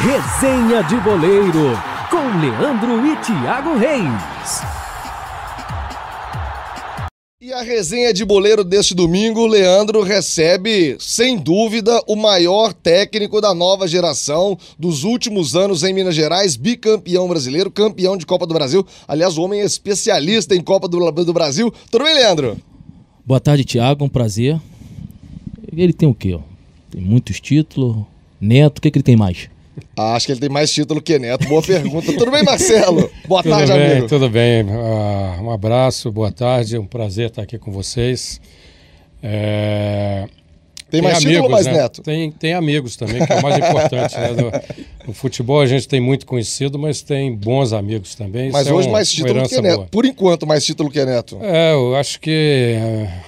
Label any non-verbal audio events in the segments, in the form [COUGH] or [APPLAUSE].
Resenha de Boleiro, com Leandro e Thiago Reis. E a resenha de boleiro deste domingo, Leandro recebe, sem dúvida, o maior técnico da nova geração dos últimos anos em Minas Gerais, bicampeão brasileiro, campeão de Copa do Brasil. Aliás, o homem é especialista em Copa do, do Brasil. Tudo bem, Leandro? Boa tarde, Thiago, um prazer. Ele tem o quê? Tem muitos títulos. Neto, o que, que ele tem mais? Ah, acho que ele tem mais título que Neto. Boa pergunta. Tudo bem, Marcelo? Boa tudo tarde, bem, amigo. Tudo bem. Uh, um abraço, boa tarde. É um prazer estar aqui com vocês. É... Tem, tem mais amigos, título ou mais né? Neto? Tem, tem amigos também, que é o mais importante. Né? No, no, futebol a gente tem muito conhecido, mas tem bons amigos também. Mas Isso hoje é um, mais título que Neto. Boa. Por enquanto, mais título que Neto. É, eu acho que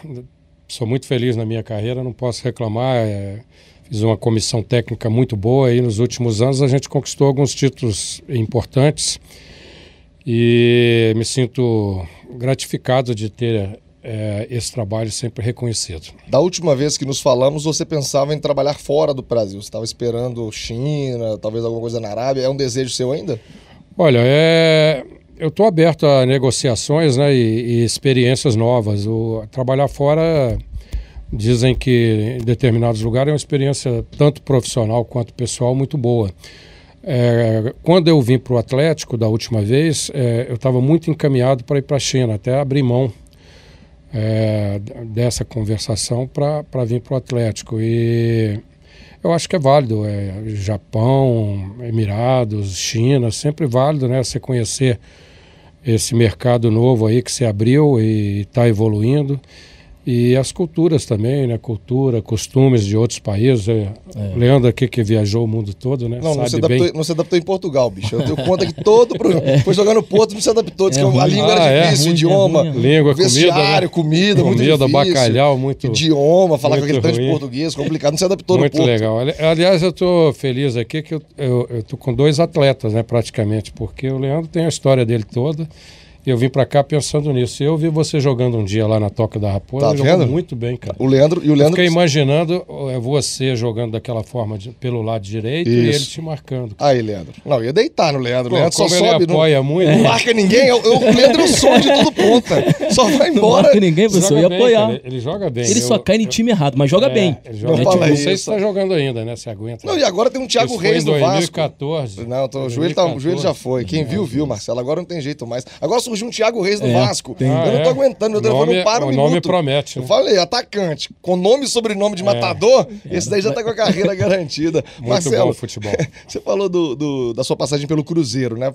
uh, sou muito feliz na minha carreira, não posso reclamar. É, Fiz uma comissão técnica muito boa aí nos últimos anos. A gente conquistou alguns títulos importantes e me sinto gratificado de ter é, esse trabalho sempre reconhecido. Da última vez que nos falamos, você pensava em trabalhar fora do Brasil. Você estava esperando China, talvez alguma coisa na Arábia. É um desejo seu ainda? Olha, é, eu estou aberto a negociações né, e, e experiências novas. O, trabalhar fora Dizem que em determinados lugares é uma experiência tanto profissional quanto pessoal muito boa. É, quando eu vim para o Atlético da última vez, é, eu estava muito encaminhado para ir para a China, até abrir mão é, dessa conversação para vir para o Atlético. E eu acho que é válido. É, Japão, Emirados, China, sempre válido né, você conhecer esse mercado novo aí que se abriu e está evoluindo. E as culturas também, né? Cultura, costumes de outros países. É. Leandro aqui que viajou o mundo todo, né? Não, Sabe não se, adaptou, bem. não se adaptou em Portugal, bicho. Eu tenho conta que todo programa. É. Foi jogar no Porto, não se adaptou. É que a língua Ah, era é? difícil, Ruim, idioma. é ruim, Língua, comida, vestiário, né? comida, muito Comida, difícil. bacalhau, muito. Idioma, falar com muito aquele tanto de português, complicado. Não se adaptou Muito no Porto. legal. Ali- Aliás, eu estou feliz aqui que eu, eu, eu tô com dois atletas, né, praticamente, porque o Leandro tem a história dele toda. E eu vim para cá pensando nisso. E eu vi você jogando um dia lá na Toca da Raposa. Tá jogou vendo? muito bem, cara. O Leandro, e o Eu Leandro fiquei imaginando é, você jogando daquela forma de- pelo lado direito e Isso. ele te marcando. Aí, Leandro. Não, eu ia deitar no Leandro. O Pô, Leandro só como ele sobe, não, apoia muito. não marca ninguém. Eu, eu, o Leandro é o som de tudo ponta. Só vai Não embora. marca ninguém, você ia bem, apoiar. cara. Ele joga bem. Ele só Eu- cai em eu- time errado, mas joga É, bem. ele joga Não bem. fala Não sei isso. se está jogando ainda, né? Se aguenta. Não, e agora tem um Thiago Reis no Vasco. 2014. Não, tô, o, joelho tá, o joelho já foi. Quem viu, viu, Marcelo. Agora não tem jeito mais. Agora surgiu um Thiago Reis no É, Vasco. tem. Eu Ah, não tô é? aguentando, meu O telefone não para um o minuto. nome promete, Eu né? falei, atacante. Com nome e sobrenome de matador, esse daí já tá com a carreira garantida. [LAUGHS] Muito Marcelo, bom o futebol. [LAUGHS] você falou do, do- da sua passagem pelo Cruzeiro, né?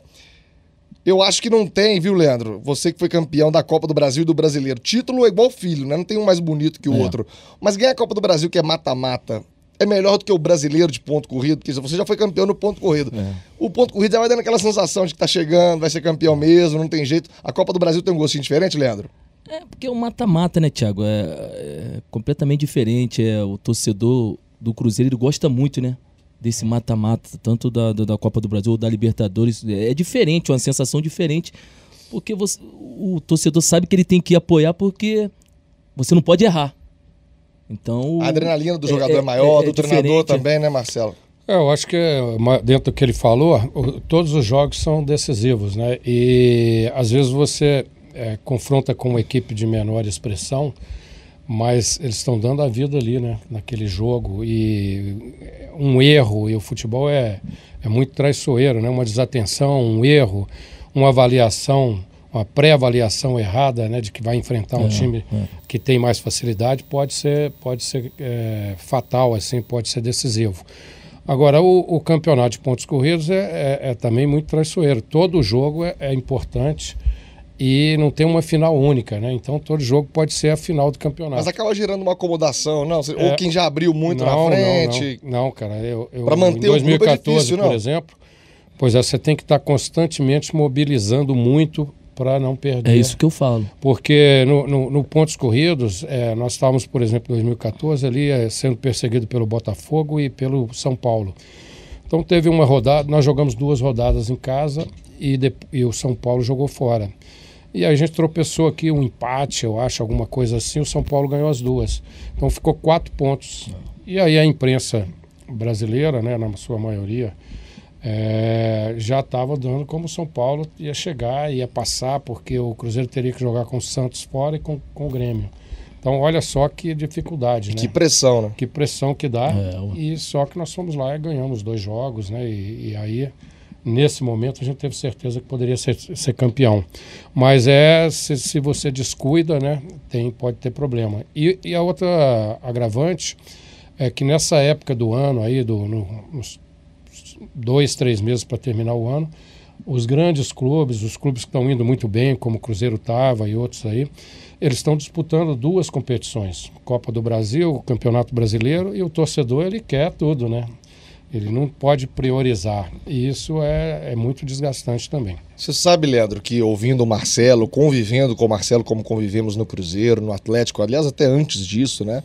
Eu acho que não tem, viu, Leandro? Você que foi campeão da Copa do Brasil e do Brasileiro. Título é igual filho, né? Não tem um mais bonito que o É. outro. Mas ganhar a Copa do Brasil, que é mata-mata, é melhor do que o brasileiro de ponto corrido, porque você já foi campeão no ponto corrido. É. O ponto corrido já vai dando aquela sensação de que tá chegando, vai ser campeão mesmo, não tem jeito. A Copa do Brasil tem um gostinho diferente, Leandro? É porque o mata-mata, né, Thiago? É, é completamente diferente. É, o torcedor do Cruzeiro gosta muito, né? Desse mata-mata, tanto da, da, Copa do Brasil ou da Libertadores. É diferente, uma sensação diferente. Porque você- o torcedor sabe que ele tem que apoiar porque você não pode errar. Então. A adrenalina do é- jogador é, é- maior, é do treinador também, né, Marcelo? É, eu acho que ma- dentro do que ele falou, todos os jogos são decisivos, né? E às vezes você é, confronta com uma equipe de menor expressão, mas eles estão dando a vida ali, né? Naquele jogo e um erro e o futebol é é muito traiçoeiro, né? Uma desatenção, um erro, uma avaliação, uma pré-avaliação errada, né? De que vai enfrentar um É, time é. que tem mais facilidade pode ser pode ser é, fatal, assim, pode ser decisivo. Agora, o, o campeonato de pontos corridos é, é- é também muito traiçoeiro. Todo jogo é, é importante e não tem uma final única, né? Então, todo jogo pode ser a final do campeonato. Mas acaba gerando uma acomodação, não? Ou quem já abriu muito não, na frente. Não, não, não, cara. Eu, eu, Pra manter em o grupo é 2014, difícil, não? por exemplo, pois é, você tem que estar constantemente mobilizando muito para não perder. É isso que eu falo. Porque no, no- no pontos corridos, é, nós estávamos, por exemplo, em 2014 ali é, sendo perseguido pelo Botafogo e pelo São Paulo. Então teve uma rodada, nós jogamos duas rodadas em casa e, de- e o São Paulo jogou fora. E a gente tropeçou aqui, um empate, eu acho, alguma coisa assim, o São Paulo ganhou as duas. Então ficou quatro pontos. E aí a imprensa brasileira, né, na sua maioria, é, já estava dando como o São Paulo ia chegar, ia passar, porque o Cruzeiro teria que jogar com o Santos fora e com, com o Grêmio. Então, olha só que dificuldade, né? Que pressão, né? Que pressão que dá. É, E só que nós fomos lá e ganhamos dois jogos, né? E, e aí, nesse momento, a gente teve certeza que poderia ser, ser campeão. Mas é, se, se você descuida, né? Tem, pode ter problema. E, e a outra agravante é que nessa época do ano aí, do, no- nos dois, três meses para terminar o ano, os grandes clubes, os clubes que estão indo muito bem, como o Cruzeiro estava e outros aí, eles estão disputando duas competições, Copa do Brasil, Campeonato Brasileiro, e o torcedor ele quer tudo, né? Ele não pode priorizar. E isso é, é muito desgastante também. Você sabe, Leandro, que ouvindo o Marcelo, convivendo com o Marcelo como convivemos no Cruzeiro, no Atlético, aliás, até antes disso, né?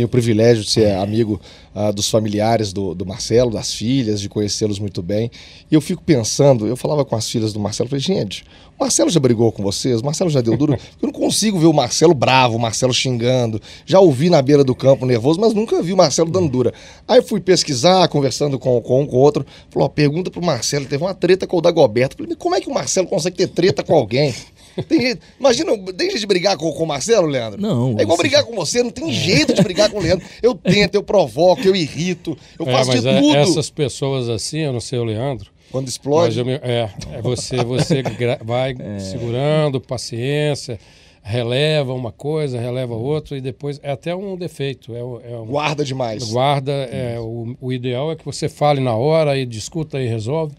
Tenho o privilégio de ser amigo ah, dos familiares do, do Marcelo, das filhas, de conhecê-los muito bem. E eu fico pensando, eu falava com as filhas do Marcelo, falei, gente, o Marcelo já brigou com vocês? O Marcelo já deu duro? [LAUGHS] Eu não consigo ver o Marcelo bravo, o Marcelo xingando. Já ouvi na beira do campo nervoso, mas nunca vi o Marcelo dando dura. Aí fui pesquisar, conversando com, com um, com o outro. Falou, pergunta pro Marcelo, teve uma treta com o Dagoberto. Falei, como é que o Marcelo consegue ter treta com alguém? Tem jeito- imagina, tem jeito de brigar com, com o Marcelo, Leandro? Não, É igual você- brigar com você, não tem jeito de brigar com o Leandro. Eu [LAUGHS] tento, eu provoco, eu irrito, eu É, faço de é- tudo. essas pessoas assim, eu não sei o Leandro, Quando explode. me- é, é você, você [LAUGHS] vai segurando, paciência, releva uma coisa, releva outra e depois é até um defeito. É, é um, Guarda demais. guarda. É, o, o ideal é que você fale na hora e discuta e resolve.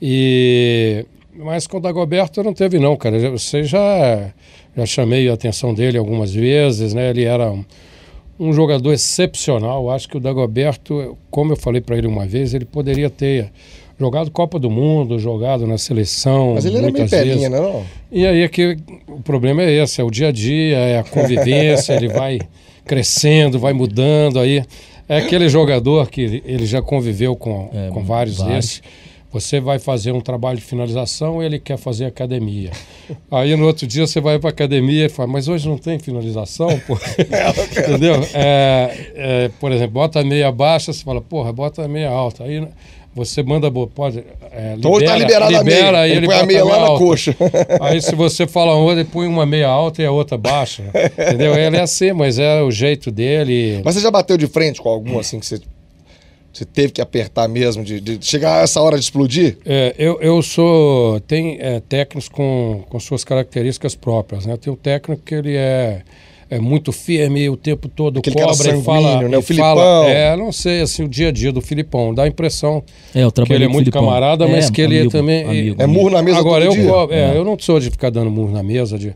E mas com o Dagoberto não teve não, cara. Você já já chamei a atenção dele algumas vezes, né? Ele era um, um jogador excepcional. Acho que o Dagoberto, como eu falei para ele uma vez, ele poderia ter jogado Copa do Mundo, jogado na seleção. Mas ele era meio pelinha, vezes. né? Não? E aí é que o problema é esse, é o dia a dia, é a convivência, [LAUGHS] ele vai crescendo, vai mudando aí. É aquele jogador que ele já conviveu com, É, com vários vários. desses. Você vai fazer um trabalho de finalização, ele quer fazer academia. [LAUGHS] Aí no outro dia você vai para academia e fala, mas hoje não tem finalização, pô. [LAUGHS] Entendeu? É, é, por exemplo, bota a meia baixa, você fala, porra, bota a meia alta. Aí você manda, pode. É, Então hoje tá liberado a meia. libera, Ele ele põe a meia lá na alta. coxa. [LAUGHS] Aí se você fala uma, ele põe uma meia alta e a outra baixa. Entendeu? Ele é assim, mas é o jeito dele. Mas você já bateu de frente com algum assim que você, você teve que apertar mesmo, de, de chegar a essa hora de explodir? É, eu, eu sou. Tem é, técnicos com, com suas características próprias. Né? Tem um técnico que ele é, é muito firme o tempo todo, Aquele cara cobra e fala. né? O e Filipão. fala- é, não sei, assim, o dia a dia do Filipão. Dá a impressão É, eu que ele é muito Filipão. camarada, mas É, que ele amigo, também. amigo, É murro na mesa Agora, todo eu, dia? é, É. eu não sou de ficar dando murro na mesa. De...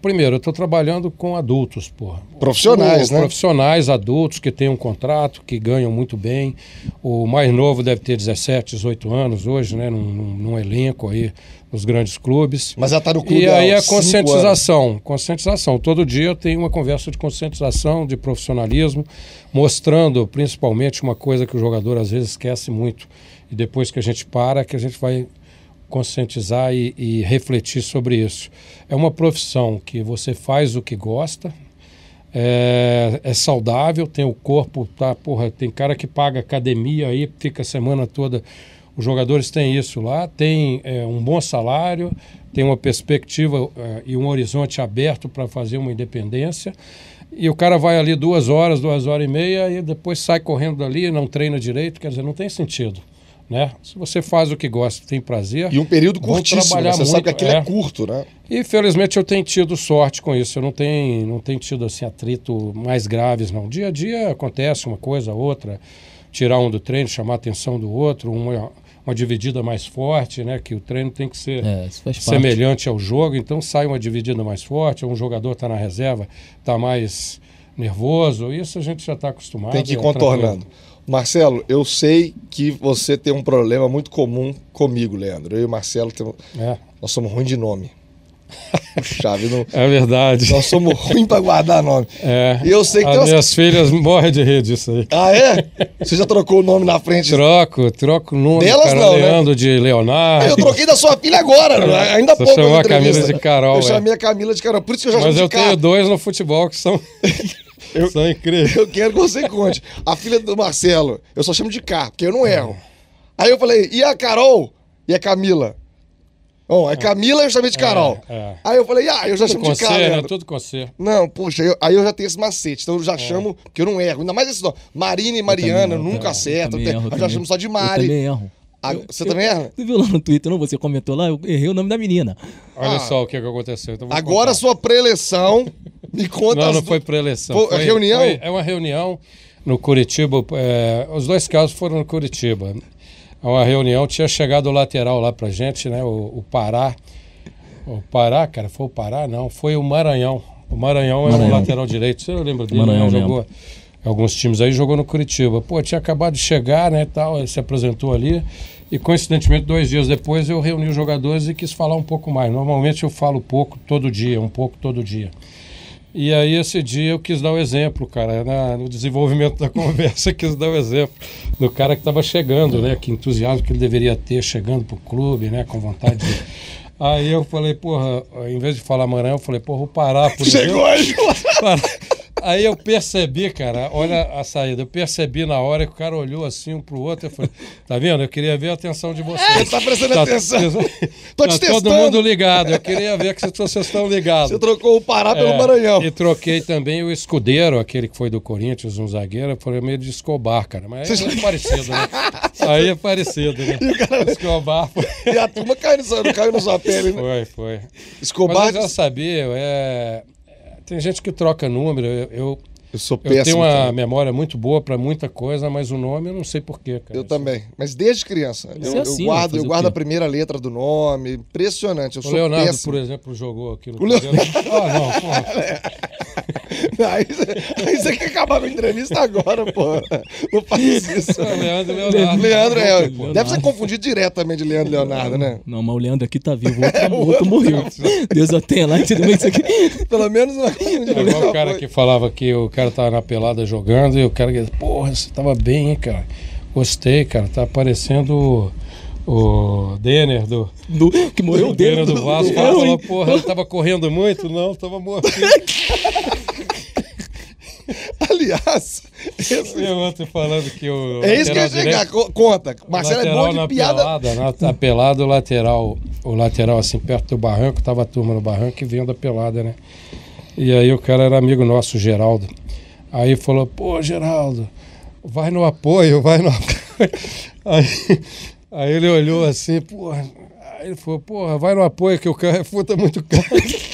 Primeiro, eu estou trabalhando com adultos, porra. Profissionais, O- né? Profissionais, adultos que têm um contrato, que ganham muito bem. O mais novo deve ter 17, 18 anos hoje, né? Num, num- elenco aí nos grandes clubes. Mas já tá no clube E aí a anos. conscientização, conscientização. Todo dia eu tenho uma conversa de conscientização, de profissionalismo, mostrando principalmente uma coisa que o jogador às vezes esquece muito. E depois que a gente para, que a gente vai conscientizar e, e refletir sobre isso. É uma profissão que você faz o que gosta, é, é saudável, tem o corpo, tá, porra, tem cara que paga academia aí, fica a semana toda. Os jogadores têm isso lá, tem é, um bom salário, tem uma perspectiva é, e um horizonte aberto para fazer uma independência. E o cara vai ali duas horas, duas horas e meia e depois sai correndo dali, não treina direito, quer dizer, não tem sentido. Né? Se você faz o que gosta, tem prazer. E um período curtíssimo, né? trabalhar Você sabe que muito, aquilo é. é. curto, né? E felizmente eu tenho tido sorte com isso. Eu não tenho, não tenho tido assim atrito mais graves, não. Dia a dia acontece uma coisa, outra, tirar um do treino, chamar a atenção do outro, uma, uma dividida mais forte, né? Que o treino tem que ser É, faz parte. semelhante ao jogo, então sai uma dividida mais forte, um jogador está na reserva, está mais nervoso, isso a gente já está acostumado. Tem que ir é contornando. tranquilo. Marcelo, eu sei que você tem um problema muito comum comigo, Leandro. Eu e o Marcelo temos... É, nós somos ruins de nome. [LAUGHS] Chave, não... é verdade. nós somos ruins para guardar nome. É, E eu sei que as tem umas- minhas filhas morrem de rir disso aí. Ah, é? Você já trocou o nome na frente? Troco, troco o nome, Delas cara, não, né? Leandro de Leonardo. Eu troquei da sua filha agora, ainda há Você pouco. chamou na a Camila de Carol, Eu é. chamei a Camila de Carol, por isso que eu já Mas eu tenho dois no futebol que são, [LAUGHS] são incríveis. Eu quero que você conte. A filha do Marcelo, eu só chamo de K, porque eu não erro. Aí eu falei, e a Carol? E a Camila? Bom, é Camila e eu chamei de Carol. é. Aí eu falei, ah, eu já Tudo chamo com de Carol. né? Tudo com C. Não, puxa, eu- aí eu já tenho esse macete, então eu É. já chamo, que eu não erro. Ainda mais esse nome. Marina e Mariana, também, eu nunca também, eu Eu, também erro eu já chamo só de Eu Mari. também erro. Eu- você eu- também erra? Tu viu lá no Twitter, não? Você comentou lá, eu errei o nome da menina. Olha Ah. só o que, que aconteceu. Então Agora contar. sua pré-eleição, me conta Não, as não foi pré-eleição. Foi Foi, reunião? foi- é uma reunião no Curitiba. é, os dois casos foram no Curitiba. É uma reunião, tinha chegado o lateral lá pra gente, né? O, o Pará. O Pará, cara, foi o Pará? Não, foi o Maranhão. O Maranhão é um Maranhão. lateral direito. Você lembra dele? Maranhão, né? Jogou alguns times aí, jogou no Curitiba. Pô, tinha acabado de chegar, né, tal, ele se apresentou ali. E coincidentemente, dois dias depois, eu reuni os jogadores e quis falar um pouco mais. Normalmente eu falo pouco todo dia, um pouco todo dia. E aí esse dia eu quis dar o exemplo, cara, na- no desenvolvimento da [LAUGHS] conversa, quis dar o exemplo do cara que estava chegando, né? Que entusiasmo que ele deveria ter chegando pro clube, né? Com vontade de... [LAUGHS] Aí eu falei, porra, em vez de falar Maranhão, eu falei, porra, o Pará, por Chegou exemplo. aí. [LAUGHS] Pará. Aí eu percebi, cara, olha a saída, eu percebi na hora que o cara olhou assim um pro outro, eu falei, tá vendo? Eu queria ver a atenção de vocês. Você tá prestando atenção. [LAUGHS] Tô te tá todo testando. mundo ligado, eu queria ver que vocês estão ligados. Você trocou o Pará pelo É, Maranhão. E troquei também o escudeiro, aquele que foi do Corinthians, um zagueiro, foi meio de Escobar, cara. Mas é parecido, né? Aí é parecido, né? [LAUGHS] Escobar foi. E a turma caiu no, caiu na sua pele, né? Foi, foi. Escobar. Mas eu já sabia, é... tem gente que troca número. Eu, eu, Eu sou eu tenho péssimo. uma também. memória muito boa para muita coisa, mas o nome eu não sei porquê, cara. Eu também. Mas desde criança. Eu, é eu assim, guardo, fazer eu guardo quê? a primeira letra do nome. Impressionante. Eu O sou Leonardo, péssimo. por exemplo, jogou aqui no O Leo- Cruzeiro. Ah, não, porra. [LAUGHS] Aí, você- aí você quer acabar com a entrevista agora, pô. Não faz isso. [LAUGHS] É, Leandro Leonardo. Leandro é. Leonardo. Deve ser confundido direto também de Leandro Leonardo, né? Não, mas o Leandro aqui tá vivo, o [LAUGHS] outro, o outro morreu. Deus o tenha lá, entendeu? Isso aqui. Pelo menos não é. É igual o cara que falava que o cara tava na pelada jogando e o cara que porra, você tava bem, hein, cara? Gostei, cara. Tá parecendo o, o Denner do, Do, que morreu o Denner do Vasco. O cara Eu, falou, porra, ele tava correndo muito? Não, tava morto. [LAUGHS] Aliás, esse- E ontem falando que o. é isso que eu ia chegar. direito- Conta. Marcelo é bom de piada. pelada, na, na pelada, o lateral, o lateral assim perto do barranco, tava a turma no barranco e vendo a pelada, né? E aí o cara era amigo nosso, Geraldo. Aí falou, pô, Geraldo, vai no apoio, vai no apoio. [LAUGHS] Aí, aí ele olhou assim, porra. Aí ele falou, porra, vai no apoio que o Carrefour tá muito caro. [LAUGHS]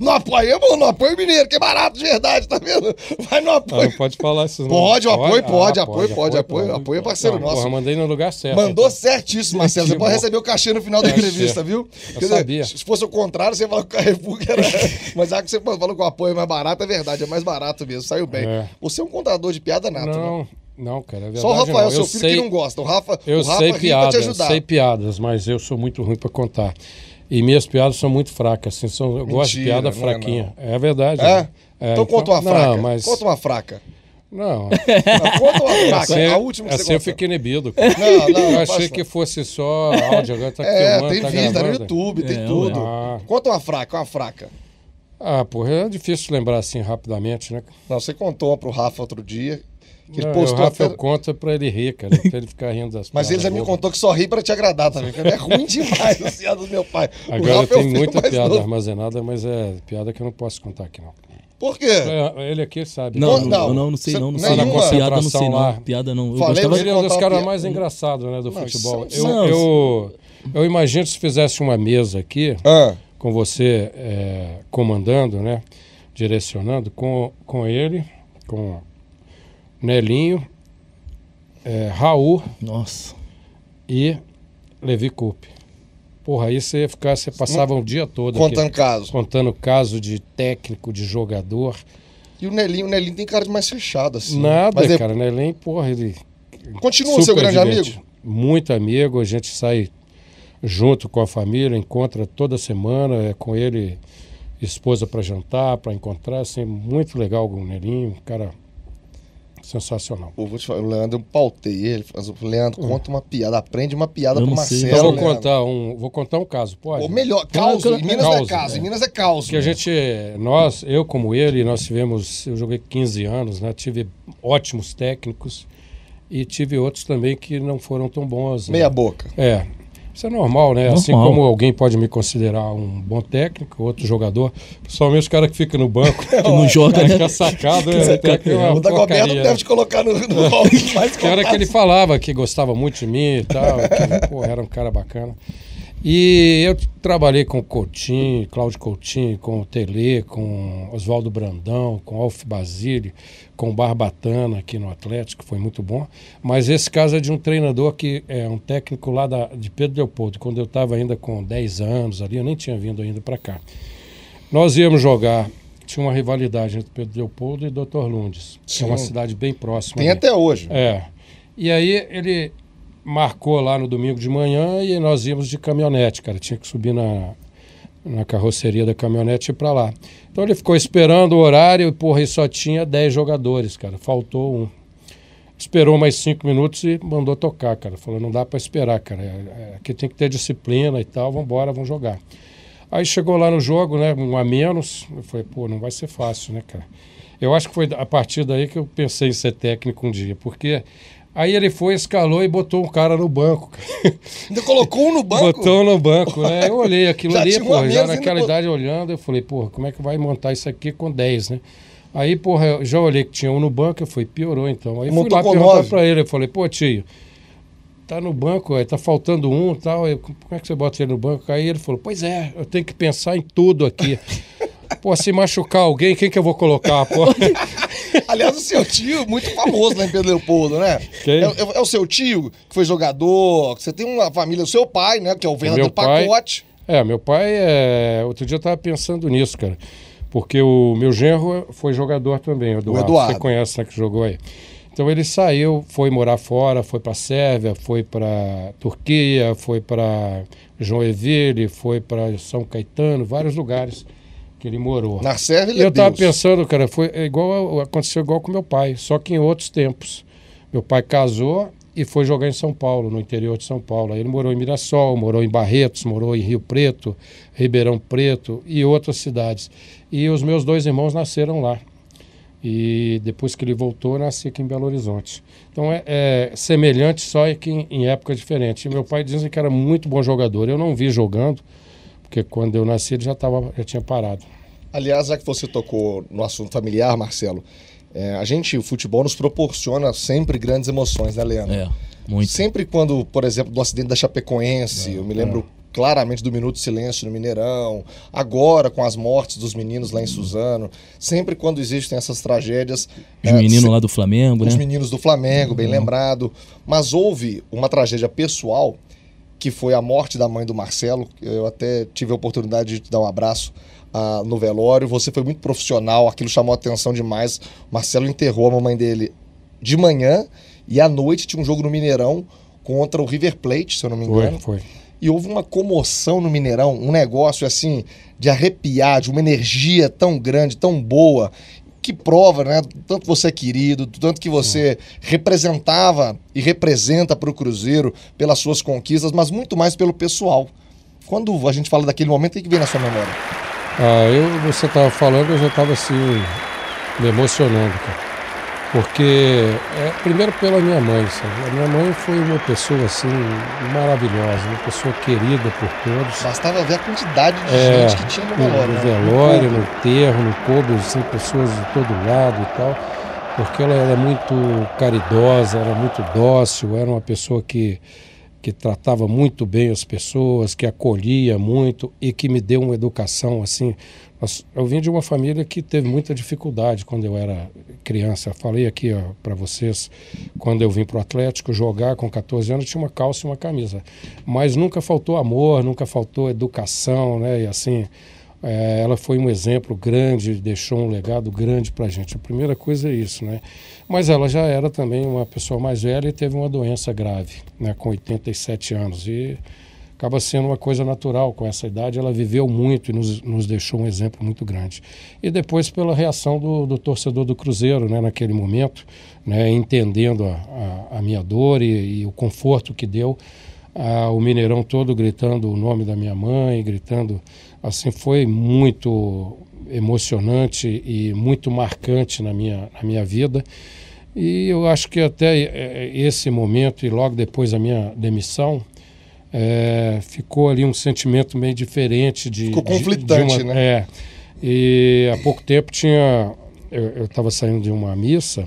Não apoiamos, não apoio mineiro, que é barato de verdade, tá vendo? Vai no Ah, apoio. não pode falar isso não. Pode, o apoio Ah, pode, apoio pode, apoio- apoio é parceiro Não, nosso. Porra, mandei no lugar certo. Mandou então. certíssimo, Marcelo. Você pode receber o cachê no final da entrevista, viu? Eu sabia. Se fosse o contrário, você ia falar que o Carrefour era. [LAUGHS] Mas já que você falou que o apoio é mais barato, é verdade, é mais barato mesmo, saiu bem. É. Você é um contador de piada nato, né? Não, não, cara. é Só o verdade Rafael, não. seu Eu filho, sei- que não gosta. O Rafa, Eu o Rafa sei piadas, sei piadas, mas eu sou muito ruim pra contar. E minhas piadas são muito fracas, assim, são, eu gosto de piada não é fraquinha. É, verdade. É? né? É, então, conta uma fraca. Não, mas... Conta uma fraca. Não, Não, conta uma fraca. assim, [LAUGHS] a última que assim você eu fiquei inibido. cara. Não, não, Eu não achei que não. fosse só áudio, agora tá É, filmando, tem tá vídeo, tá no. YouTube, tem É, tudo. Ah. Conta uma fraca, uma fraca. Ah, porra, é difícil lembrar assim rapidamente, né? Não, você contou uma pro Rafa outro dia. Que ele Não, postou o Rafael até- conta pra ele rir, cara, pra ele ficar rindo das [LAUGHS] Mas ele já me contou que só ri pra te agradar também, que é ruim demais [LAUGHS] as piadas do meu pai. O Agora é o tem muita piada novo. armazenada, mas é piada que eu não posso contar aqui, não. Por quê? É, Ele aqui sabe. Não, Não, não, não. não, não sei não, não sei não. Piada não sei não. Piada não. Eu Falei, gostava Ele é um dos caras piada. mais engraçados né, do Não, futebol. são- Eu, são- eu, eu imagino se fizesse uma mesa aqui, Ah, com você é, comandando, né? Direcionando, com, com ele, com Nelinho, é, Raul Nossa. e Levi Coupe. Porra, aí você ia ficar, você passava o dia todo aqui, contando caso. contando caso de técnico, de jogador. E o Nelinho, o Nelinho tem cara de mais fechado, assim. Nada, Mas é- cara. Nelinho, porra, ele Continua seu grande divertido. amigo? Muito amigo, a gente sai junto com a família, encontra toda semana, é com ele, esposa para jantar, para encontrar, assim, muito legal o Nelinho, um cara sensacional. Pô, vou te falar, o Leandro, eu pautei ele. Leandro, conta uma piada, aprende uma piada Eu pro. Marcelo. Então vou Leandro. contar um, vou contar um caso, pode? Ou melhor, caos. Em Minas é Causo, caos. é. Em Minas é caos. Que a gente, nós, eu como ele, nós tivemos, eu joguei 15 anos, né? Tive ótimos técnicos e tive outros também que não foram tão bons. né? Meia boca. É. Isso é normal, né? Assim Normal. como alguém pode me considerar um bom técnico, outro jogador, principalmente o cara que fica no banco, [LAUGHS] Que não [LAUGHS] joga, cara né? que é sacado, Que né? saca- Tem aqui uma O deve né? te colocar no, no hall mais Que era que ele falava que gostava muito de mim e tal, que pô, era um cara bacana. E eu trabalhei com o Coutinho, Cláudio Coutinho, com o Tele, com Oswaldo Brandão, com Alf Basile, com o Barbatana aqui no Atlético, foi muito bom. Mas esse caso é de um treinador que é um técnico lá da, de Pedro Leopoldo, quando eu estava ainda com 10 anos ali, eu nem tinha vindo ainda para cá. Nós íamos jogar, tinha uma rivalidade entre Pedro Leopoldo e Dr. Lundes, que é uma Sim. cidade bem próxima. Tem ali. até hoje. É. E aí ele marcou lá no domingo de manhã e nós íamos de caminhonete, cara. Tinha que subir na, na carroceria da caminhonete e ir pra lá. Então ele ficou esperando o horário e, porra, e só tinha 10 jogadores, cara. Faltou um. Esperou mais cinco minutos e mandou tocar, cara. Falou, não dá pra esperar, cara. É- é- Aqui tem que ter disciplina e tal, vambora, vamos jogar. Aí chegou lá no jogo, né, um a menos. Eu falei, pô, não vai ser fácil, né, cara? Eu acho que foi a partir daí que eu pensei em ser técnico um dia, porque aí ele foi, escalou e botou um cara no banco. [LAUGHS] Ainda colocou um no banco. Botou no banco, né? Eu olhei aquilo [LAUGHS] Já ali, um pô, já naquela idade olhando, eu falei, porra, como é que vai montar isso aqui com 10, né? Aí, porra, eu já olhei que tinha um no banco, eu falei, piorou então. Aí fui Montou lá com perguntar pra ele, eu falei, pô, tio, tá no banco, aí tá faltando um e tal, eu, como é que você bota ele no banco? Aí ele falou, pois é, eu tenho que pensar em tudo aqui. [LAUGHS] Pô, se machucar alguém, quem que eu vou colocar, pô? [LAUGHS] Aliás, o seu tio, muito famoso lá em Pedro Leopoldo, né? Quem? É, é- é o seu tio, que foi jogador, você tem uma família, o seu pai, né? Que é o verdadeiro meu pai- pacote. É, meu pai, é... outro dia eu tava pensando nisso, cara. Porque o meu genro foi jogador também, o Eduardo. Eduardo. Você conhece, né, que jogou aí. Então ele saiu, foi morar fora, foi para Sérvia, foi para Turquia, foi para Joinville, foi para São Caetano, vários lugares que ele morou. Na E ele é eu tava Deus. pensando, cara, foi igual aconteceu igual com meu pai, só que em outros tempos. Meu pai casou e foi jogar em São Paulo, no interior de São Paulo. Aí ele morou em Mirassol, morou em Barretos, morou em Rio Preto, Ribeirão Preto e outras cidades. E os meus dois irmãos nasceram lá. E depois que ele voltou, nasci aqui em Belo Horizonte. Então é, é semelhante, só que em, em época diferente. E meu pai dizem que era muito bom jogador. Eu não vi jogando, porque quando eu nasci ele já, tava, já tinha parado. Aliás, já que você tocou no assunto familiar, Marcelo, é, a gente, o futebol nos proporciona sempre grandes emoções, né, Leandro? É, muito. Sempre quando, por exemplo, do acidente da Chapecoense, eu me lembro claramente do Minuto de Silêncio no Mineirão, agora com as mortes dos meninos lá em Suzano, sempre quando existem essas tragédias. Os é, meninos se- lá do Flamengo, os né? meninos do Flamengo, bem lembrado. Mas houve uma tragédia pessoal, que foi a morte da mãe do Marcelo. Eu até tive a oportunidade de te dar um abraço ah, no velório. Você foi muito profissional, aquilo chamou a atenção demais. O Marcelo enterrou a mamãe dele de manhã e à noite tinha um jogo no Mineirão contra o River Plate, se eu não me Foi, engano. foi. E houve uma comoção no Mineirão, um negócio assim de arrepiar, de uma energia tão grande, tão boa, que prova, né? Tanto você é querido, tanto que você representava e representa para o Cruzeiro pelas suas conquistas, mas muito mais pelo pessoal. Quando a gente fala daquele momento, o que vem na sua memória? Ah, eu, você estava falando, eu já estava assim, me emocionando, cara. Porque, é, primeiro pela minha mãe, sabe? A minha mãe foi uma pessoa, assim, maravilhosa, uma pessoa querida por todos. Bastava ver a quantidade de É, gente que tinha no no, velório. no né? velório, No no enterro, no coube, assim, pessoas de todo lado e tal. Porque ela era muito caridosa, era muito dócil, era uma pessoa que, que tratava muito bem as pessoas, que acolhia muito e que me deu uma educação assim. Eu vim de uma família que teve muita dificuldade quando eu era criança. Falei aqui para vocês, quando eu vim para o Atlético jogar com 14 anos, tinha uma calça e uma camisa. Mas nunca faltou amor, nunca faltou educação, né? E assim, é, ela foi um exemplo grande, deixou um legado grande para a gente. A primeira coisa é isso, né? Mas ela já era também uma pessoa mais velha e teve uma doença grave, né? Com 87 anos. E acaba sendo uma coisa natural com essa idade. Ela viveu muito e nos, nos deixou um exemplo muito grande. E depois pela reação do, do torcedor do Cruzeiro, né? Naquele momento, né? Entendendo a, a, a minha dor e, e o conforto que deu. Ah, o Mineirão todo gritando o nome da minha mãe, gritando. Assim, foi muito emocionante e muito marcante na minha, na minha vida. E eu acho que até é, esse momento e logo depois da minha demissão, é, ficou ali um sentimento meio diferente de. Ficou de- conflitante, de uma- né? É. E há pouco tempo tinha. Eu estava saindo de uma missa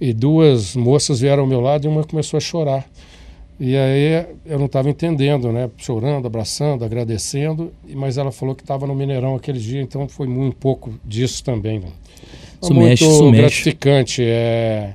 e duas moças vieram ao meu lado e uma começou a chorar. E aí eu não estava entendendo, né? Chorando, abraçando, agradecendo, e- mas ela falou que estava no Mineirão aquele dia, então foi muito um pouco disso também. Né? Isso muito mexe, isso mexe. gratificante é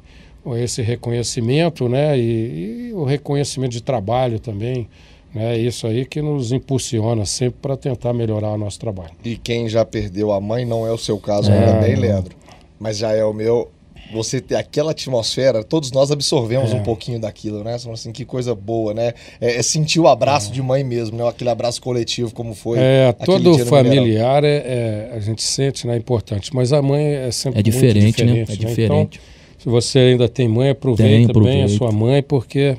esse reconhecimento, né? E, e o reconhecimento de trabalho também, né? Isso aí que nos impulsiona sempre para tentar melhorar o nosso trabalho. E quem já perdeu a mãe não é o seu caso É. bem, Leandro. Mas já é o meu. Você ter aquela atmosfera, todos nós absorvemos É. um pouquinho daquilo, né? Você assim, que coisa boa, né? É, é sentir o abraço de mãe mesmo, né? Aquele abraço coletivo, como foi. É, todo familiar é, é- a gente sente, né? É importante, mas a mãe é sempre É diferente, muito né? diferente, É Então, diferente. Se você ainda tem mãe, aproveita Tem, bem a aproveita. sua mãe, porque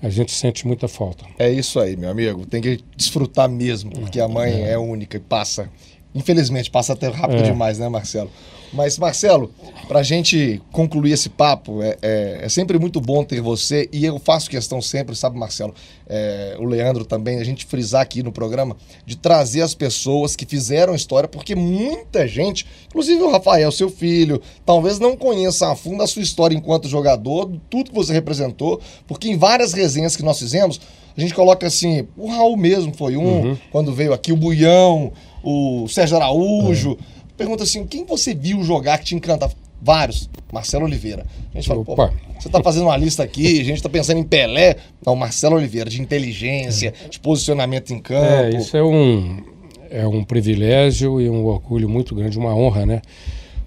a gente sente muita falta. É isso aí, meu amigo. Tem que desfrutar mesmo, porque a mãe é única e passa. Infelizmente, passa até rápido É. demais, né, Marcelo? Mas, Marcelo, pra gente concluir esse papo, é, é- é sempre muito bom ter você, e eu faço questão sempre, sabe, Marcelo? É, o Leandro também, a gente frisar aqui no programa, de trazer as pessoas que fizeram história, porque muita gente, inclusive o Rafael, seu filho, talvez não conheça a fundo a sua história enquanto jogador, tudo que você representou, porque em várias resenhas que nós fizemos, a gente coloca assim, o Raul mesmo foi um, quando veio aqui o Buião, o Sérgio Araújo. Pergunta assim, quem você viu jogar que te encanta? Vários. Marcelo Oliveira. A gente fala, pô, Opa. você tá fazendo uma lista aqui, a gente tá pensando em Pelé. Não, Marcelo Oliveira, de inteligência, de posicionamento em campo. É, isso é um, é um privilégio e um orgulho muito grande, uma honra, né?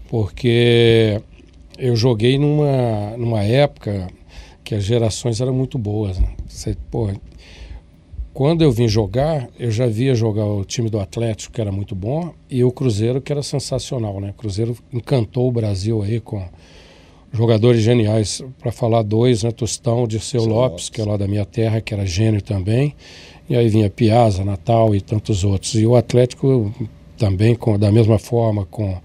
Porque eu joguei numa, numa época que as gerações eram muito boas. Né? Você, pô, quando eu vim jogar, eu já via jogar o time do Atlético, que era muito bom, e o Cruzeiro, que era sensacional, né? O Cruzeiro encantou o Brasil aí com jogadores geniais. Para falar dois, né? Tostão, Dirceu Seu Lopes, Lopes. que é lá da minha terra, que era gênio também. E aí vinha Piazza, Natal e tantos outros. E o Atlético também, com, da mesma forma, com,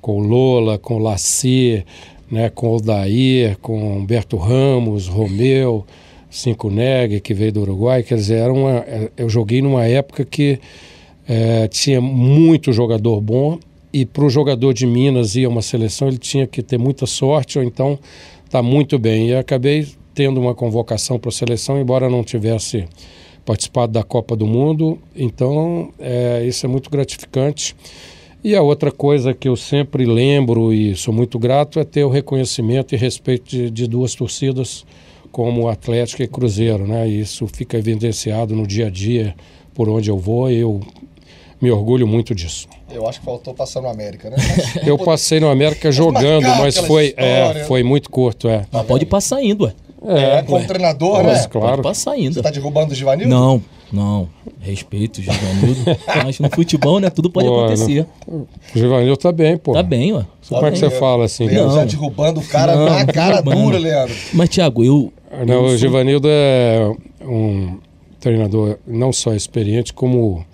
com o Lola, com o Laci, né, com o Dair, com Humberto Ramos, Romeu, Cinco Neg, que veio do Uruguai. Quer dizer, era uma, eh, eu joguei numa época que eh, tinha muito jogador bom e para o jogador de Minas ir a uma seleção ele tinha que ter muita sorte ou então tá muito bem. E acabei tendo uma convocação para a seleção, embora não tivesse participado da Copa do Mundo. Então, é, isso é muito gratificante. E a outra coisa que eu sempre lembro e sou muito grato é ter o reconhecimento e respeito de, de duas torcidas como Atlético e Cruzeiro, né? Isso fica evidenciado no dia a dia por onde eu vou e eu me orgulho muito disso. Eu acho que faltou passar no América, né? Eu passei no América jogando, mas foi, é, história. foi muito curto, é. Mas pode passar indo, ué. É, como treinador, Mas, né? claro. Pode passar Você ainda. tá derrubando o Givanildo? Não, não. Respeito, Givanildo. Mas no futebol, né? Tudo pode Pô, acontecer. O Givanildo tá bem, pô. Tá bem, ué. Como é que você fala assim? Leandro já Não. derrubando o cara Não, na não cara dura, Leandro. Mas, Thiago, eu. Não, eu o Givanildo é um treinador não só experiente, como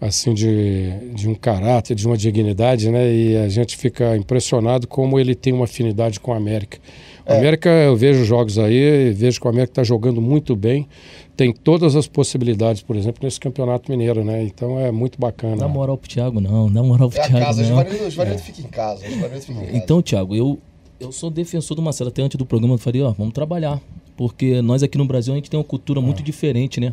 assim de, de um caráter, de uma dignidade, né? E a gente fica impressionado como ele tem uma afinidade com a América. O América, eu vejo jogos aí, e vejo que o América está jogando muito bem, tem todas as possibilidades, por exemplo, nesse Campeonato Mineiro, né? Então é muito bacana. Dá moral pro Thiago, não. Dá moral pro É Thiago, casa, o não. O Givanildo fica em casa. O fica em casa. Então, Thiago, eu, eu sou defensor do Marcelo. Até antes do programa eu falei, ó, vamos trabalhar. Porque nós aqui no Brasil a gente tem uma cultura muito diferente, né?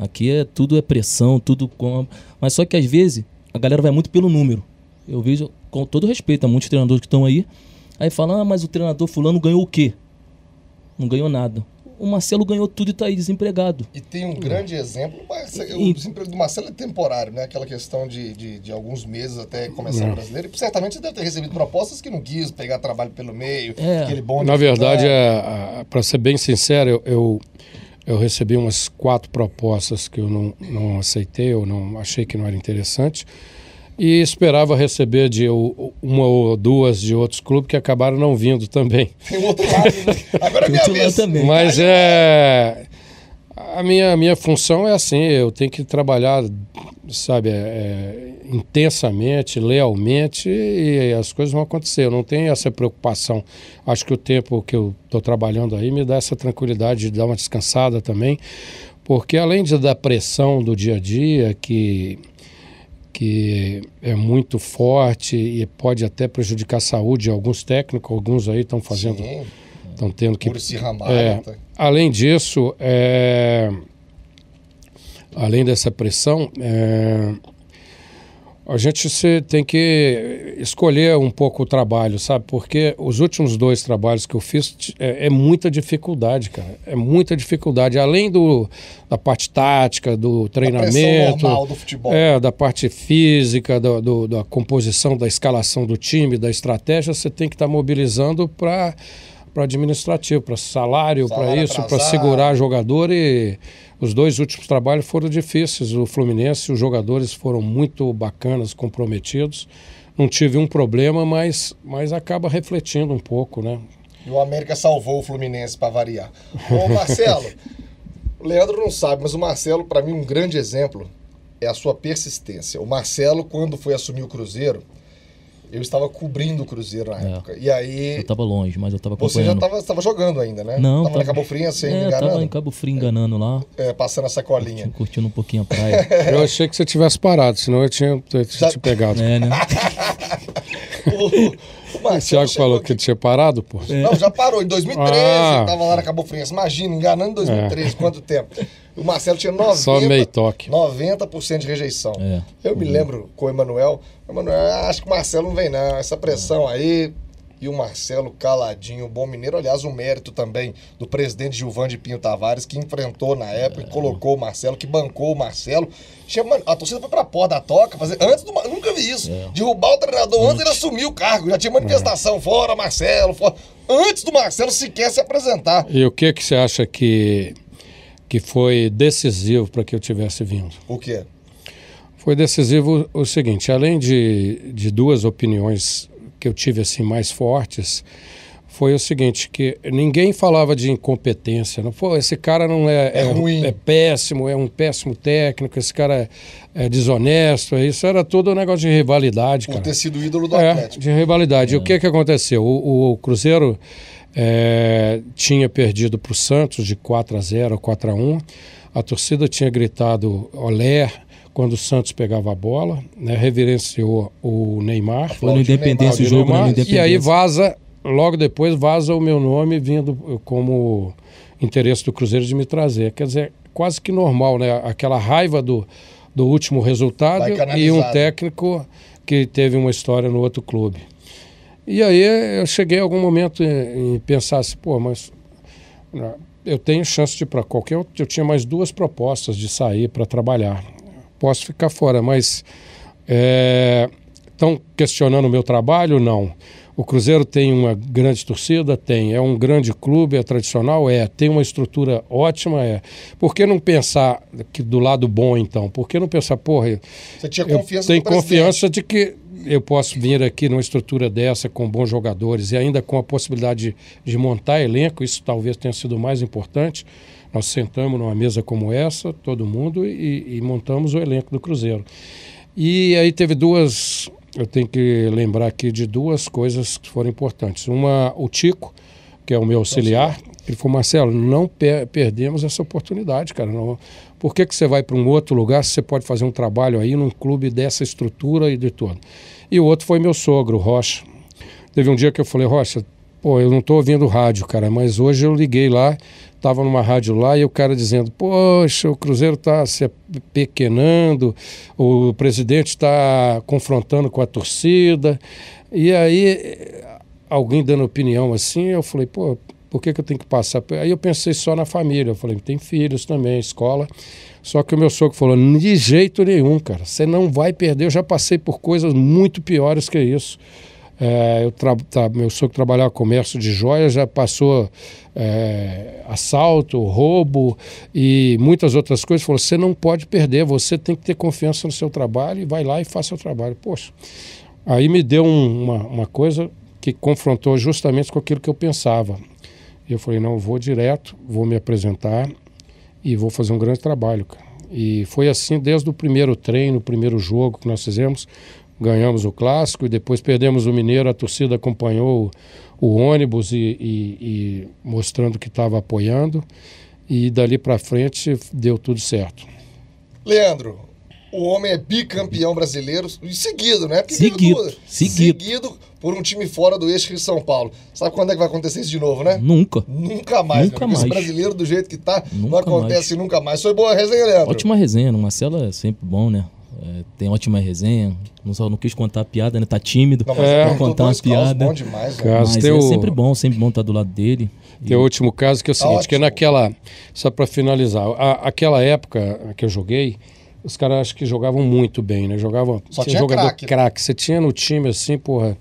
Aqui é tudo é pressão, tudo com. Mas só que às vezes a galera vai muito pelo número. Eu vejo, com todo respeito a muitos treinadores que estão aí, aí falam, ah, mas o treinador fulano ganhou o quê? Não ganhou nada. O Marcelo ganhou tudo e tá aí desempregado. E tem um grande exemplo, mas o desemprego do Marcelo é temporário, né? Aquela questão de, de, de alguos meses até começar Não. o brasileiro. E certamente você deve ter recebido propostas que não quis pegar trabalho pelo meio, É. aquele bonde. Na de verdade, é, para ser bem sincero, eu, eu, eu recebi umas quatro propostas que eu não, não aceitei, eu não achei que não era interessante. E esperava receber de uma ou duas de outros clubes que acabaram não vindo também. [LAUGHS] Tem um outro lado, né? Agora é minha vez. também. Mas é. A minha, minha função é assim, eu tenho que trabalhar, sabe, é, é, intensamente, lealmente e as coisas vão acontecer. Eu não tenho essa preocupação. Acho que o tempo que eu estou trabalhando aí me dá essa tranquilidade de dar uma descansada também, porque além de, da pressão do dia a dia, que, que é muito forte e pode até prejudicar a saúde de alguns técnicos, alguns aí estão fazendo... Estão tendo que. Ramalho, É, tá? além disso, é, além dessa pressão, é, a gente se, tem que escolher um pouco o trabalho, sabe? Porque os últimos dois trabalhos que eu fiz é, é muita dificuldade, cara. É muita dificuldade. Além do, da parte tática, do treinamento. normal do futebol. É, da parte física, do, do- da composição, da escalação do time, da estratégia, você tem que estar mobilizando para para administrativo, para salário, para Salário isso, para segurar jogador e os dois últimos trabalhos foram difíceis. O Fluminense, os jogadores foram muito bacanas, comprometidos. Não tive um problema, mas, mas acaba refletindo um pouco, né? E o América salvou o Fluminense para variar. Ô, Marcelo, o [LAUGHS] Leandro não sabe, mas o Marcelo, para mim, um grande exemplo é a sua persistência. O Marcelo, quando foi assumir o Cruzeiro, eu estava cobrindo o Cruzeiro na É. época. E aí, Eu tava longe, mas eu tava você já acompanhando. estava jogando ainda, né? Não, tava, na tava- Cabo Frio, assim, é, enganando, tava em Cabo Frio enganando lá, é, passando a sacolinha. curtindo um pouquinho a praia. [LAUGHS] Eu achei que você tivesse parado, senão eu tinha, eu tinha Já- te pegado. é, né? [LAUGHS] o, o O Thiago falou aqui- que tinha parado, pô. Não, já parou. Em 2013, Ah. tava lá na Cabo Friense. Imagina, enganando em 2013, quanto tempo. O Marcelo tinha 90%, Só meio toque. 90% de rejeição. É. Eu me lembro com o Emanuel. Emanuel, "Ah, acho que o Marcelo não vem, não. Essa pressão aí. E o Marcelo caladinho, bom mineiro. Aliás, o mérito também do presidente Gilvan de Pinho Tavares, que enfrentou na época e colocou o Marcelo, que bancou o Marcelo. Chama, a torcida foi pra porta da toca, fazer, antes do. Nunca vi isso. Derrubar o treinador antes ele assumir o cargo. Já tinha manifestação, fora Marcelo, fora. Antes do Marcelo sequer se apresentar. E o que, que você acha que, que foi decisivo para que eu tivesse vindo? O quê? Foi decisivo o seguinte, além de, de duas opiniões que eu tive assim mais fortes, foi o seguinte, que ninguém falava de incompetência. Não, Pô, esse cara não é, É ruim. é péssimo, é um péssimo técnico, esse cara é, é desonesto. Isso era todo um negócio de rivalidade, Por cara. ter sido ídolo do É, Atlético. de rivalidade. E o que, que aconteceu? O, o Cruzeiro é, tinha perdido para o Santos de 4 a 0 4 a 1 A torcida tinha gritado olé quando o Santos pegava a bola, né, reverenciou o Neymar. Foi no Independência o Neymar, jogo, né? No Neymar, Independência. e aí vaza, logo depois vaza o meu nome vindo como interesse do Cruzeiro de me trazer. Quer dizer, quase que normal, né? Aquela raiva do, do último resultado e um técnico que teve uma história no outro clube. E aí eu cheguei a algum momento em, em pensar assim, pô, mas né, eu tenho chance de ir para qualquer outro. Eu tinha mais duas propostas de sair para trabalhar. Posso ficar fora, mas estão questionando o meu trabalho? Não. O Cruzeiro tem uma grande torcida? Tem. É um grande clube? É tradicional? É. Tem uma estrutura ótima? É. Por que não pensar que do lado bom, então? Por que não pensar, porra, Você tinha eu confiança tenho no presidente. confiança de que eu posso vir aqui numa estrutura dessa com bons jogadores e ainda com a possibilidade de, de montar elenco, isso talvez tenha sido o mais importante. Nós sentamos numa mesa como essa, todo mundo, e, e montamos o elenco do Cruzeiro. E aí teve duas, eu tenho que lembrar aqui de duas coisas que foram importantes. Uma, o Tico, que é o meu auxiliar, ele falou, Marcelo, não per perdemos essa oportunidade, cara. Não, por que, que você vai para um outro lugar se você pode fazer um trabalho aí num clube dessa estrutura e de tudo? E o outro foi meu sogro, Rocha. Teve um dia que eu falei, Rocha, pô, eu não estou ouvindo rádio, cara, mas hoje eu liguei lá, estava numa rádio lá e o cara dizendo, poxa, o Cruzeiro está se pequenando, o presidente está confrontando com a torcida. E aí, alguém dando opinião assim, eu falei, pô, por que, que eu tenho que passar? Aí eu pensei só na família, eu falei, tem filhos também, escola. Só que o meu sogro falou, de jeito nenhum, cara, você não vai perder, eu já passei por coisas muito piores que isso. É, eu tra tá, meu sogro trabalhava comércio de joias, já passou é, assalto, roubo e muitas outras coisas. Falou: você não pode perder, você tem que ter confiança no seu trabalho e vai lá e faça o trabalho. Poxa, aí me deu um, uma, uma coisa que confrontou justamente com aquilo que eu pensava. E eu falei: não, vou direto, vou me apresentar e vou fazer um grande trabalho, cara. E foi assim desde o primeiro treino, o primeiro jogo que nós fizemos. Ganhamos o clássico e depois perdemos o Mineiro. A torcida acompanhou o, o ônibus e, e, e mostrando que estava apoiando. E dali para frente deu tudo certo. Leandro, o homem é bicampeão brasileiro e seguido, né? Porque Seguido, ganhou seguido. Seguido por um time fora do eixo Rio São Paulo. Sabe quando é que vai acontecer isso de novo, né? Nunca. Nunca mais. Nunca amigo. Esse mais. brasileiro do jeito que tá, não Nunca acontece nunca mais. Foi boa a resenha, Leandro? Ótima resenha, no Marcelo é sempre bom, né? É, tem ótima resenha. Não, só, não quis contar a piada, né? Tá tímido. Não, mas É. é, Vou contar uma piada. bom demais. Caso Mas é o- sempre bom, sempre bom estar do lado dele. Tem o último caso que é o seguinte, que ótimo. naquela, só para finalizar, a- aquela época que eu joguei, os caras acho que jogavam muito bem, né? Jogavam, Só tinha tinha jogador craque. Você tinha no time assim, porra,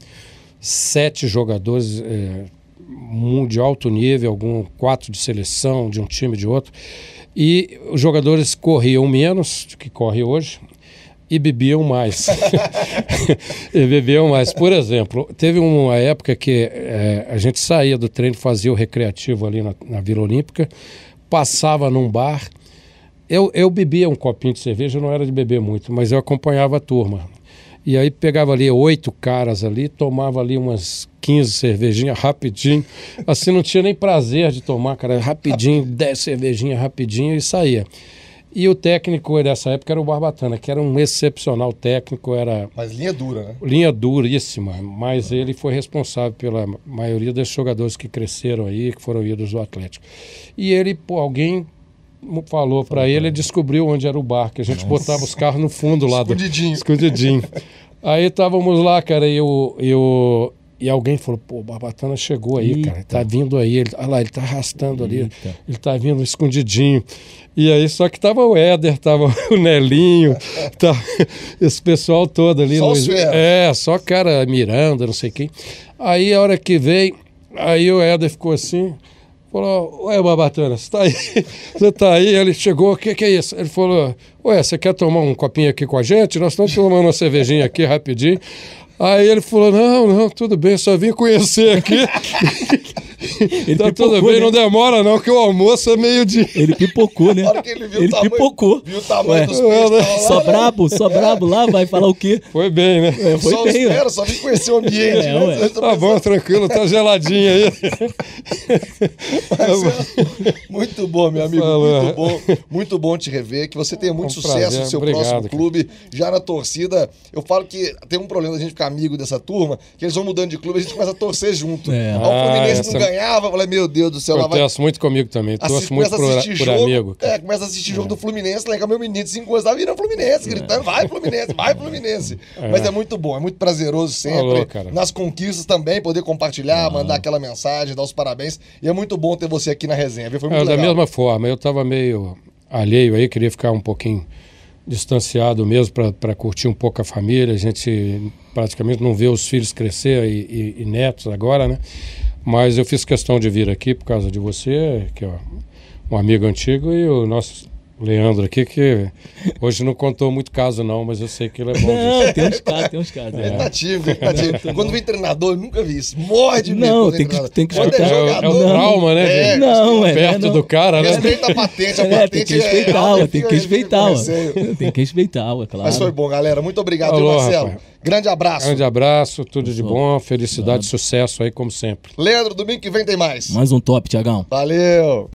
sete jogadores é, de alto nível, algum quatro de seleção de um time de outro, e os jogadores corriam menos do que corre hoje. E bebiam mais. [LAUGHS] e bebiam mais. Por exemplo, teve uma época que eh, a gente saía do treino, fazia o recreativo ali na, na Vila Olímpica, passava num bar. Eu, eu bebia um copinho de cerveja, não era de beber muito, mas eu acompanhava a turma. E aí pegava ali oito caras ali, tomava ali umas 15 cervejinhas rapidinho. Assim não tinha nem prazer de tomar, cara. Rapidinho, 10 cervejinhas rapidinho e saía. E o técnico dessa época era o Barbatana, que era um excepcional técnico, era Mas linha dura, né? linha duríssima, mas ele foi responsável pela maioria dos jogadores que cresceram aí, que foram ídolos do Atlético. E ele, pô, alguém falou para ele, ele descobriu onde era o bar, que a gente botava os carros no fundo lá do Escondidinho. [LAUGHS] Aí estávamos lá, cara, e o, e o e alguém falou, pô, o Barbatana chegou aí, cara, Eita. tá vindo aí, ele, olha lá, ele tá arrastando ali, Eita. ele tá vindo escondidinho. E aí, só que tava o Éder, tava [LAUGHS] o Nelinho, tá, esse pessoal todo ali. Só Luiz- é, só cara Miranda, não sei quem. Aí a hora que veio, aí o Éder ficou assim, falou, ué, Babatana, você tá aí? [LAUGHS] Você tá aí? Ele chegou, o que que é isso? Ele falou, ué, você quer tomar um copinho aqui com a gente? Nós estamos tomando uma cervejinha aqui rapidinho. Aí ele falou, não, não, tudo bem, só vim conhecer aqui. [LAUGHS] Ele tá tudo pipocou, bem, né? não demora não, que o almoço é meio dia. Ele pipocou, né? Ele viu o ele tamanho, pipocou. viu o tamanho Ué, dos estavam lá, Só brabo, só brabo lá, vai falar o quê? Foi bem, né? É, foi só bem, feras, só vim conhecer o ambiente. É, né? ué. Tá bom, tranquilo, tá geladinho aí. Mas é muito bom, meu amigo. Falou. Muito bom. Muito bom te rever. Que você tenha muito Um sucesso prazer, no seu obrigado, próximo cara. clube. Já na torcida. Eu falo que tem um problema da gente ficar amigo dessa turma, que eles vão mudando de clube e a gente começa a torcer junto. É. Aí o Fluminense Ah, não essa- ganhava. Eu falei, meu Deus do céu, lá vai. Muito comigo também. Assiste, Torço muito começa a por, jogo, amigo. cara. É, começa a assistir jogo do Fluminense, lá em cá, meu menino de 5 anos tá virando Fluminense, gritando, vai Fluminense, vai Fluminense. Mas é muito bom, é muito prazeroso sempre. Falou, cara. Nas conquistas também, poder compartilhar, mandar aquela mensagem, dar os parabéns. E é muito bom ter você aqui na resenha, viu? Foi muito É, da legal. mesma forma, eu estava meio alheio aí, queria ficar um pouquinho distanciado mesmo para curtir um pouco a família. A gente praticamente não vê os filhos crescer e, e- e netos agora, né? Mas eu fiz questão de vir aqui por causa de você, que é um amigo antigo, e o nosso Leandro aqui, que hoje não contou muito caso não, mas eu sei que ele é bom disso. Não, tem uns casos, tem uns casos. É. ele tá tímido. Quando vem treinador, eu nunca vi isso. Morre de medo. Não, tem que- tem que escutar. É, o- é o trauma, né? É, Não, é. Perto não. do cara, né? Respeita a patente, a É, tem patente que respeitar, é, ué, tem que respeitar. Tem que respeitar, ué, claro. Mas foi bom, galera. Muito obrigado, viu, Marcelo. rapaz. Grande abraço. Grande abraço, tudo de bom, felicidade, sucesso aí como sempre. Leandro, domingo que vem tem mais. Mais um top, Tiagão. Valeu.